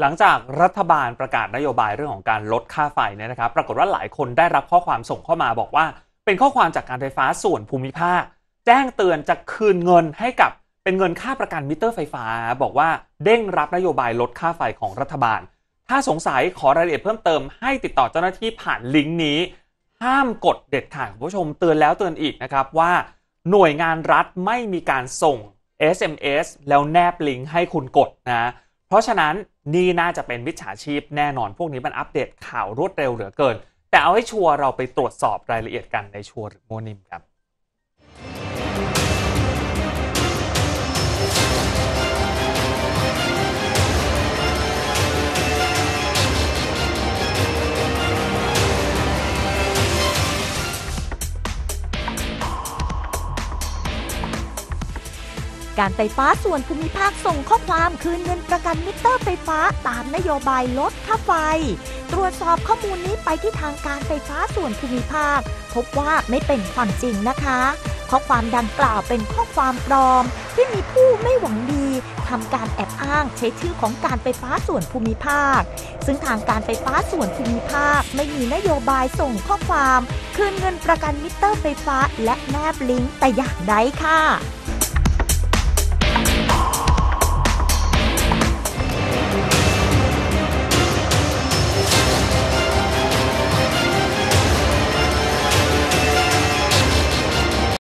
หลังจากรัฐบาลประกาศนโยบายเรื่องของการลดค่าไฟเนี่ยนะครับ ปรากฏว่าหลายคนได้รับข้อความส่งเข้ามาบอกว่า เป็นข้อความจากการไฟฟ้าส่วนภูมิภาค แจ้งเตือนจะคืนเงินให้กับเป็นเงินค่าประกันมิเตอร์ไฟฟ้า บอกว่าเด้งรับนโยบายลดค่าไฟของรัฐบาล ถ้าสงสัยขอรายละเอียดเพิ่มเติมให้ติดต่อเจ้าหน้าที่ผ่านลิงก์นี้ ห้ามกดเด็ดขาดคุณผู้ชมเตือนแล้วเตือนอีกนะครับว่า หน่วยงานรัฐไม่มีการส่ง SMS แล้วแนบลิงก์ให้คุณกดนะ เพราะฉะนั้น นี่น่าจะเป็นมิจฉาชีพแน่นอนพวกนี้มันอัปเดตข่าวรวดเร็วเหลือเกิน แต่เอาให้ชัวร์เราไปตรวจสอบรายละเอียดกันในชัวร์หรือโมนิมครับ การไฟฟ้าส่วนภูมิภาคส่งข้อความคืนเงินประกันมิเตอร์ไฟฟ้าตามนโยบายลดค่าไฟ ตรวจสอบข้อมูลนี้ไปที่ทางการไฟฟ้าส่วนภูมิภาค พบว่าไม่เป็นความจริงนะคะ ข้อความดังกล่าวเป็นข้อความปลอม ที่มีผู้ไม่หวังดีทำการแอบอ้างใช้ชื่อของการไฟฟ้าส่วนภูมิภาค ซึ่งทางการไฟฟ้าส่วนภูมิภาค ไม่มีนโยบายส่งข้อความ คืนเงินประกันมิเตอร์ไฟฟ้า และแนบลิงก์แต่อย่างใดค่ะ